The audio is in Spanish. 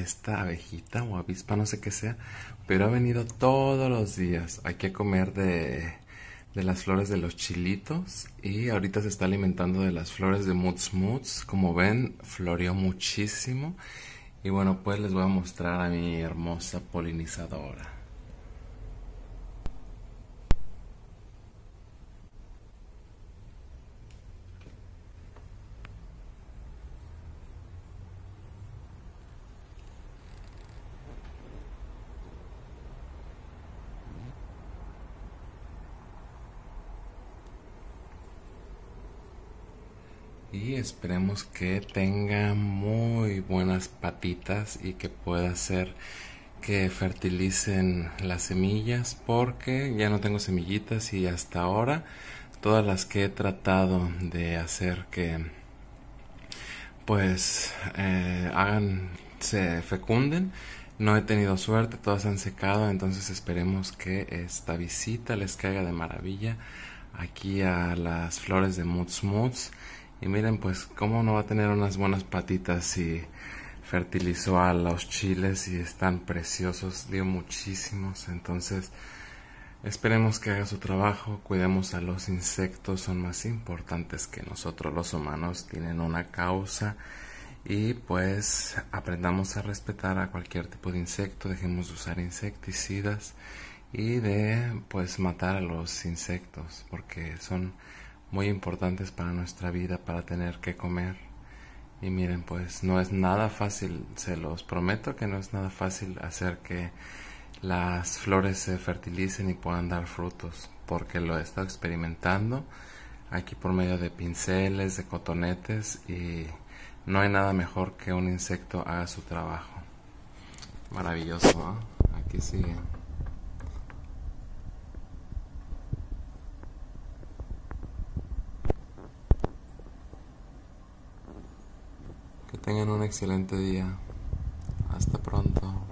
esta abejita o avispa, no sé qué sea, pero ha venido todos los días. Hay que comer de, de las flores de los chilitos y ahorita se está alimentando de las flores de Moods Moods. Como ven, floreó muchísimo. Y bueno, pues les voy a mostrar a mi hermosa polinizadora. Y esperemos que tenga muy buenas patitas y que pueda hacer que fertilicen las semillas porque ya no tengo semillitas y hasta ahora todas las que he tratado de hacer que pues eh, hagan se fecunden no he tenido suerte todas han secado entonces esperemos que esta visita les caiga de maravilla aquí a las flores de Moods Moods y miren pues cómo no va a tener unas buenas patitas si fertilizó a los chiles y están preciosos, dio muchísimos, entonces esperemos que haga su trabajo, cuidemos a los insectos, son más importantes que nosotros los humanos, tienen una causa. Y pues aprendamos a respetar a cualquier tipo de insecto, dejemos de usar insecticidas y de pues matar a los insectos porque son muy importantes para nuestra vida, para tener que comer. Y miren, pues no es nada fácil, se los prometo que no es nada fácil hacer que las flores se fertilicen y puedan dar frutos, porque lo he estado experimentando aquí por medio de pinceles, de cotonetes y no hay nada mejor que un insecto haga su trabajo. Maravilloso, Aquí sigue. Tengan un excelente día. Hasta pronto.